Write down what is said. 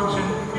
function.